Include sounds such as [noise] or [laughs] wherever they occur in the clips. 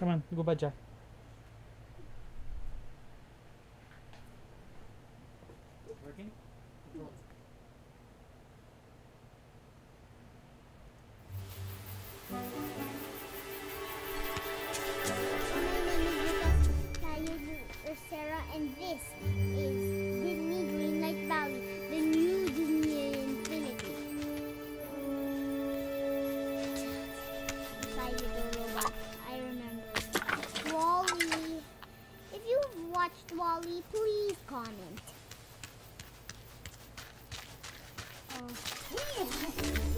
come on, go back, Jack. please comment. Oh.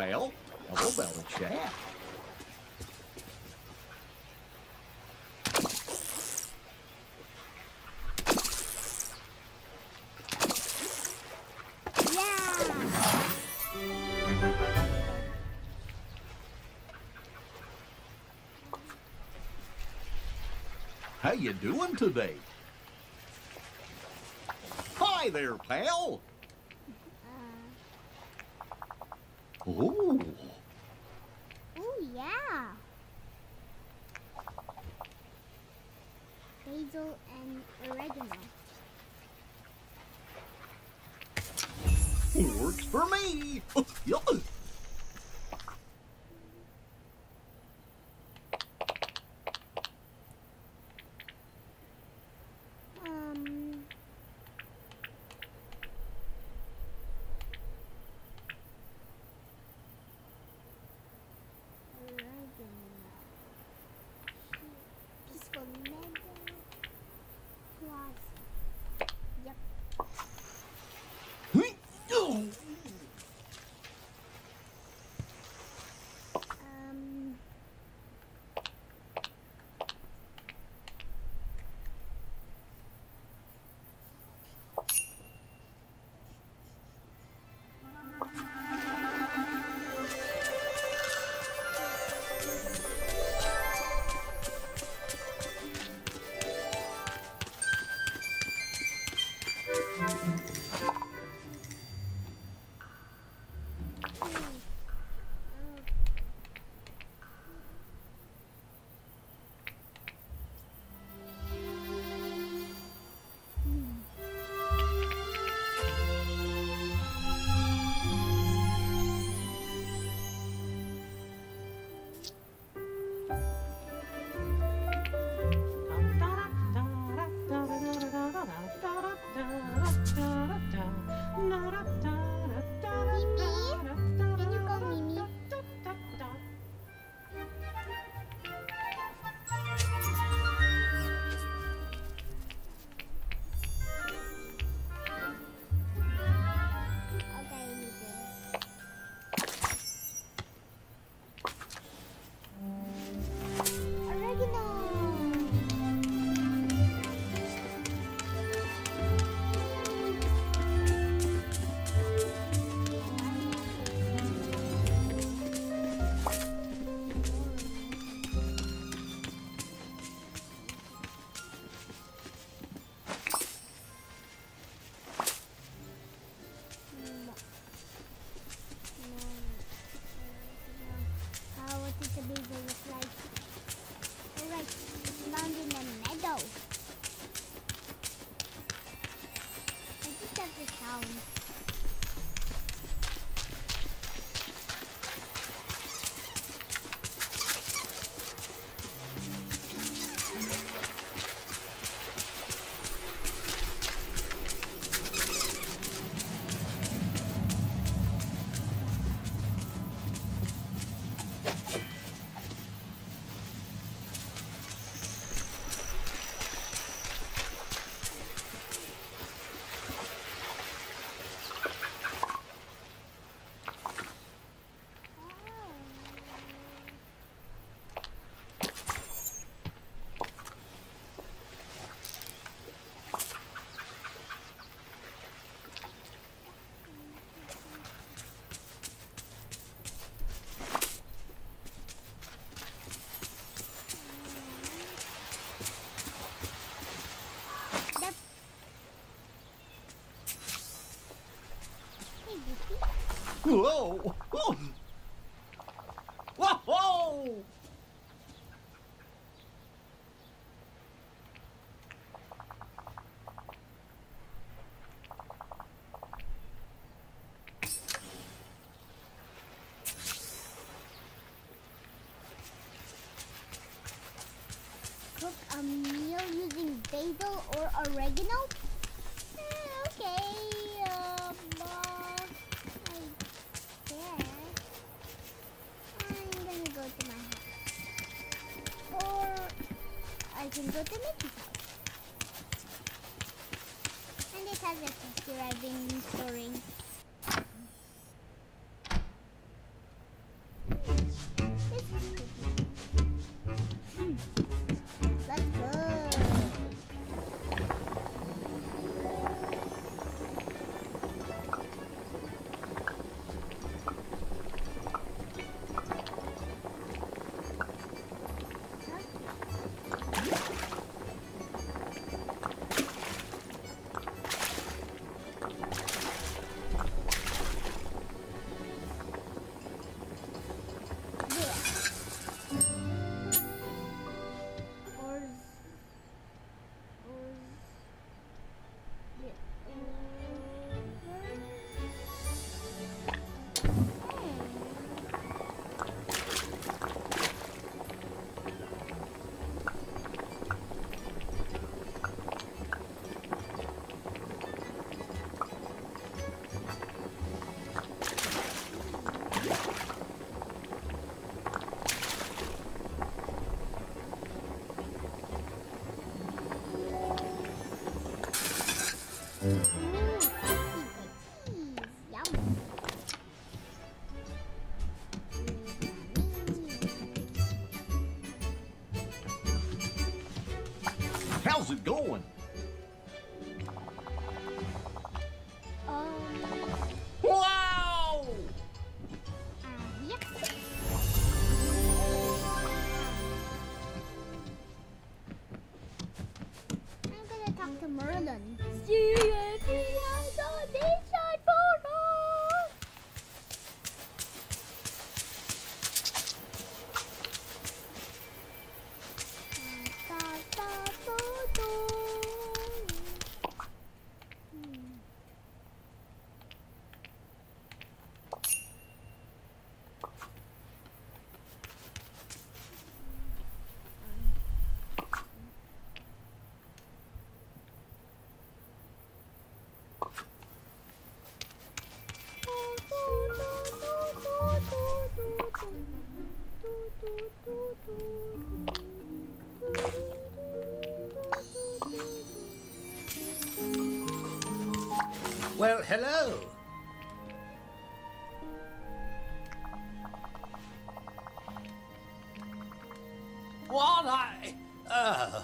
fail. Double barrel check. How you doing today? Hi there, pal. works for me. [laughs] down. Whoa! Whoa! Whoa! Cook a meal using basil or oregano? can go to Mickey's house. And it has a picture I've been storing. How's it going? hello. What I... Uh...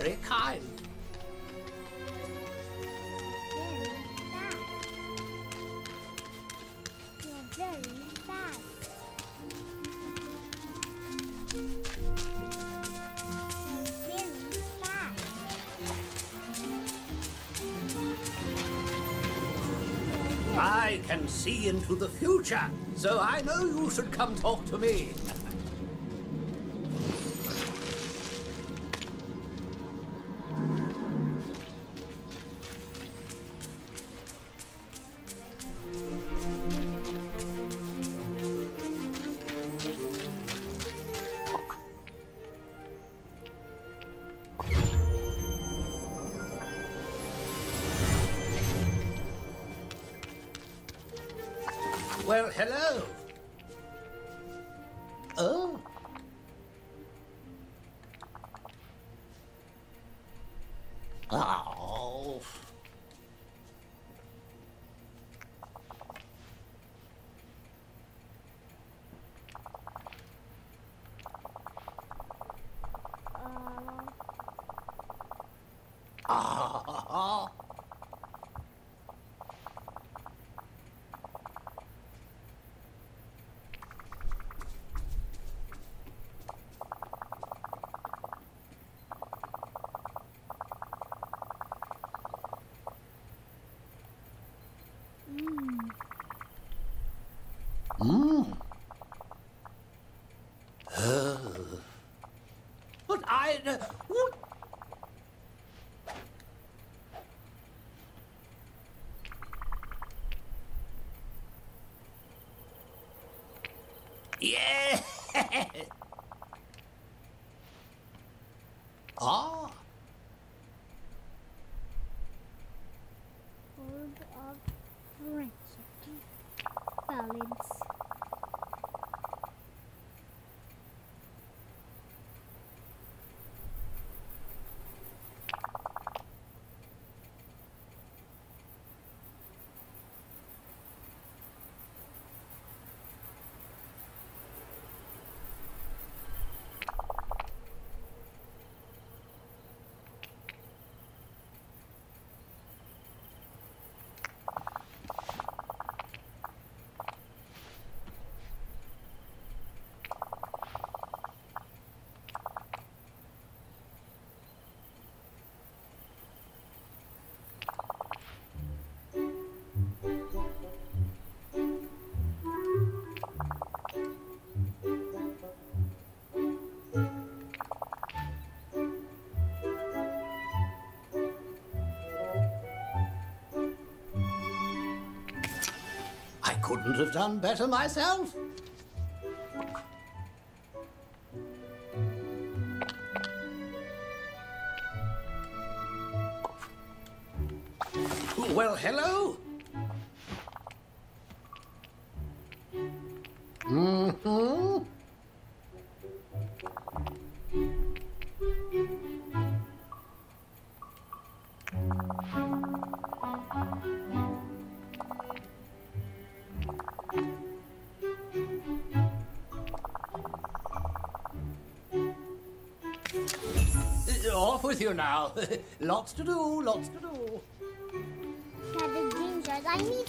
very fast. I can see into the future, so I know you should come talk to me. Well, hello. I. Uh, what? Couldn't have done better myself. With you now. [laughs] lots to do, lots to do. I need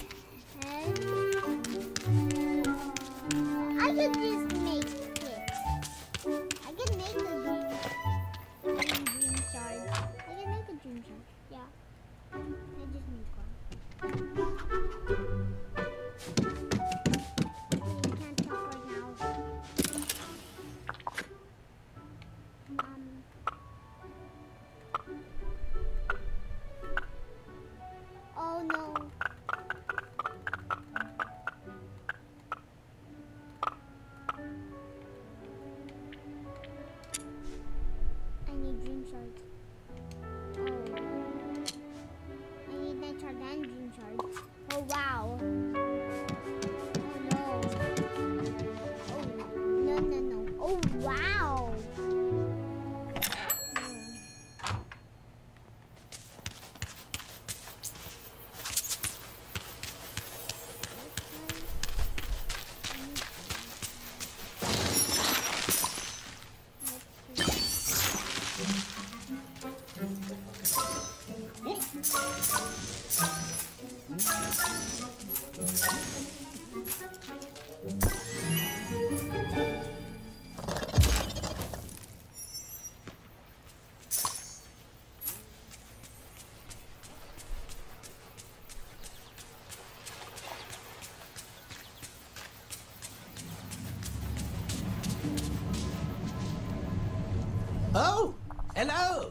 Oh, hello.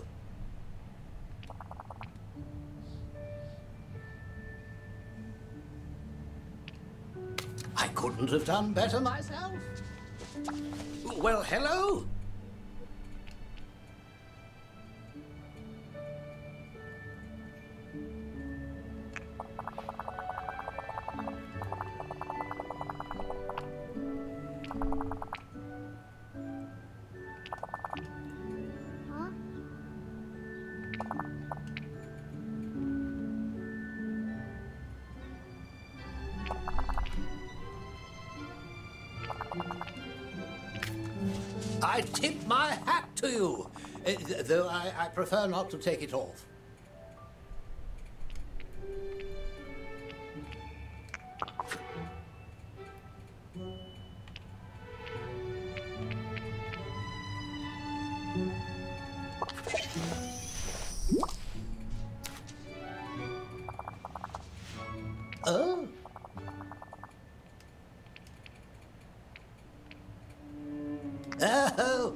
I couldn't have done better myself. Well, hello. I tip my hat to you, uh, though I, I prefer not to take it off. Oh,